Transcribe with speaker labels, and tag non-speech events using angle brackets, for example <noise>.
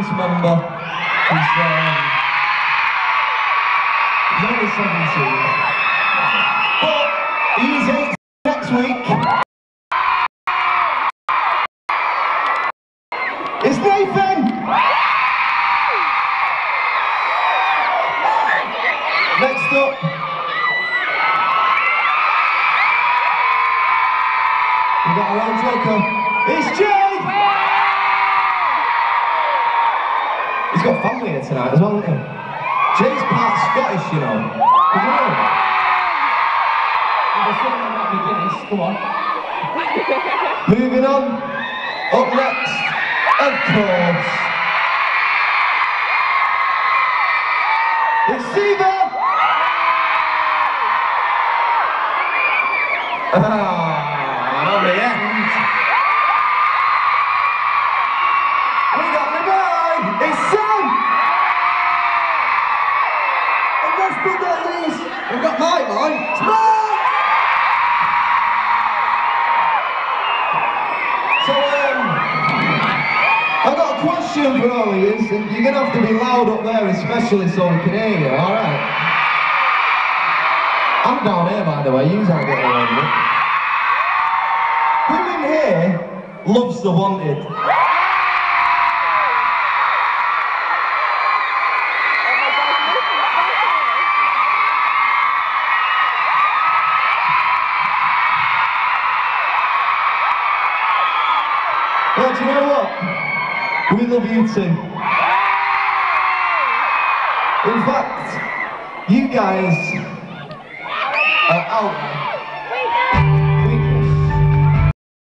Speaker 1: audience member. He's, um, he's only 17. But he's 8 next week. It's Nathan! Next up. We've got our own joker. It's Jay! Family here tonight as well, hasn't he? Jay's part Scottish, you know. Did you know?
Speaker 2: There's something about McGuiness, come on. <laughs>
Speaker 1: Moving on. Up next, of course. It's Siva! Ah, on the we've got my boy, Mark! So, um, I've got a question for all of you, and you're gonna have to be loud up there, especially so we can hear you, alright? I'm down here, by the way, you aren't getting it. Who in here loves the wanted? Do you know what? We love you too. In fact, you guys are out